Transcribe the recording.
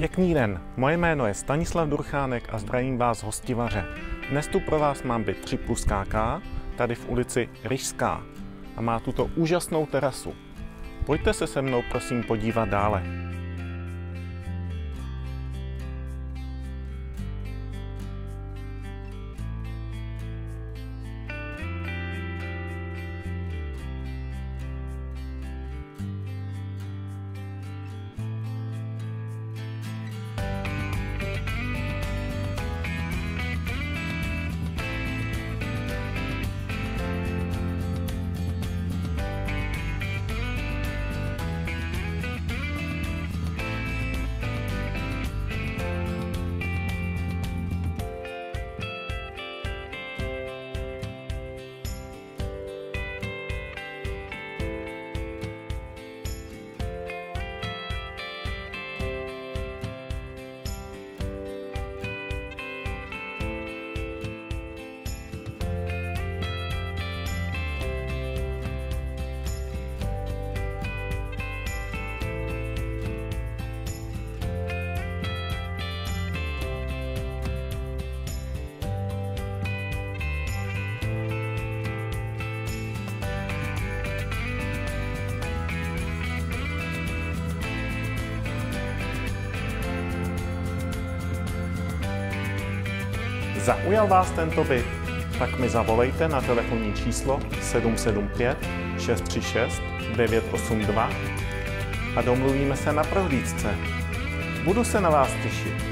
Pěkný den, moje jméno je Stanislav Durchánek a zdravím vás Hostivaře. Dnes tu pro vás mám byt 3 plus KK, tady v ulici Ryšská a má tuto úžasnou terasu. Pojďte se se mnou prosím podívat dále. Zaujal vás tento byt? Tak mi zavolejte na telefonní číslo 775 636 982 a domluvíme se na prohlídce. Budu se na vás těšit.